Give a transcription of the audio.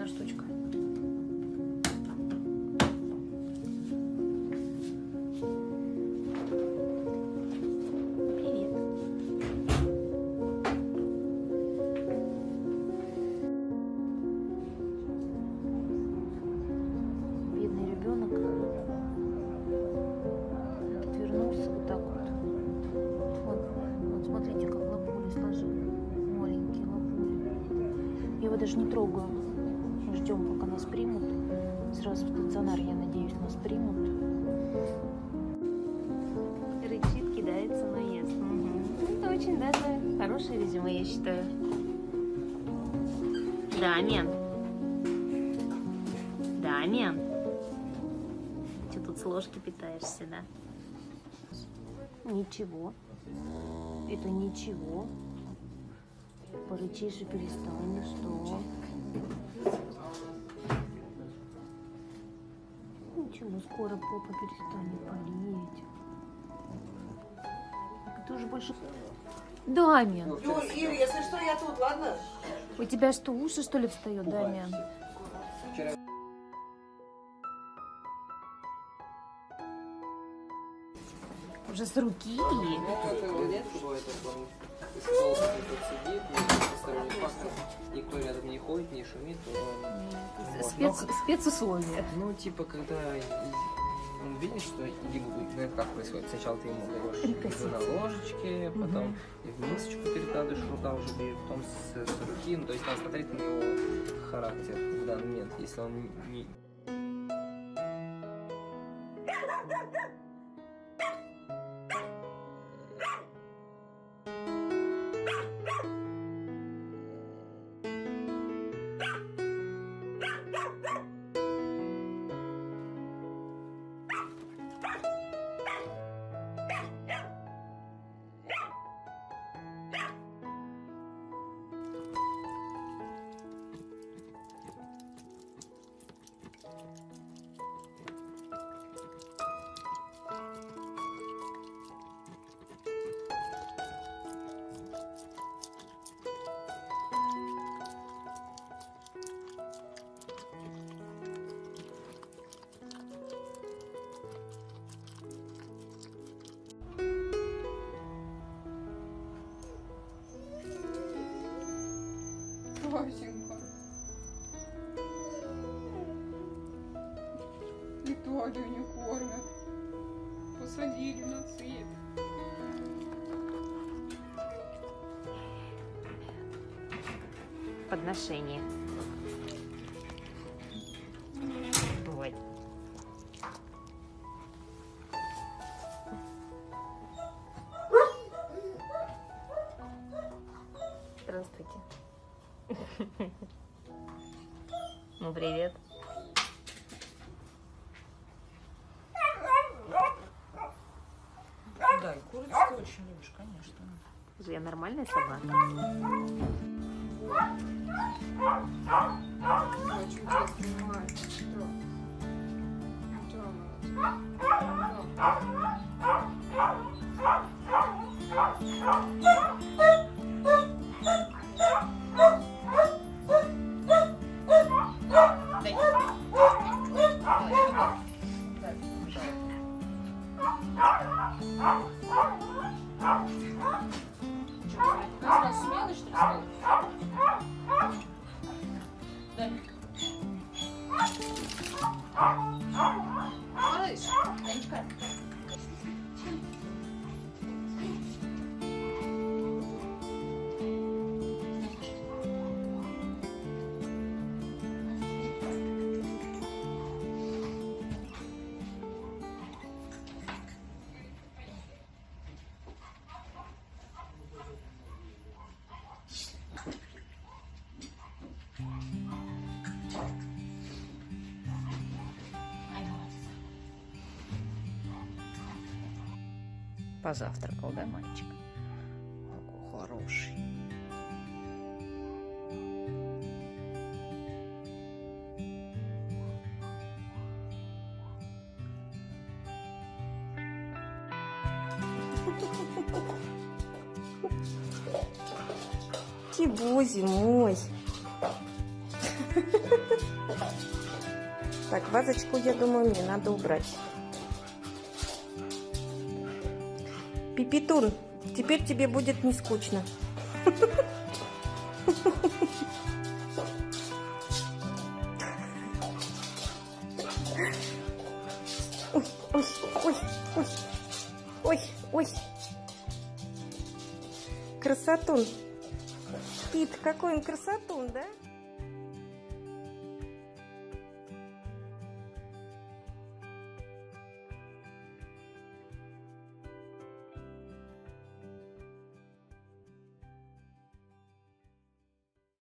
одна штучка. Даже не трогаю. Ждем, пока нас примут. Сразу в стационар, я надеюсь, нас примут. Рычит, кидается, но ест. Это очень даже хорошее резюме, я считаю. Дамиан. Дамиан. Ты тут с ложки питаешься, да? Ничего. Это ничего. Порычишь и перестань, ну что? Ничего, скоро попа перестанет болеть. Ты уже больше... Дамиан, Юр, Ир, если что, я тут, ладно? у тебя что, уши что ли встают, Дамиан? Уже с руки? Спец, спецусловия. Ну, типа, когда он видит, что ему, ну, это как происходит, сначала ты ему даешь еду на ложечке, потом в мисочку перекладываешь, рука уже берет, потом с, с руки, ну, то есть надо смотреть на его характер в данный момент, если он не... Васенька. И Толю не кормят. Посадили на цвет. Подношение. Вот. Здравствуйте. Ну, привет. Да, и курицу ты очень любишь, конечно. Я нормальная собака? Очень тебя Позавтракал, да, мальчик? Какой хороший. Тибузи мой. Так, вазочку, я думаю, мне надо убрать. Пипитун, теперь тебе будет не скучно. Ой, ой, ой, ой, ой. Красотун. Пит, какой он красотун, да?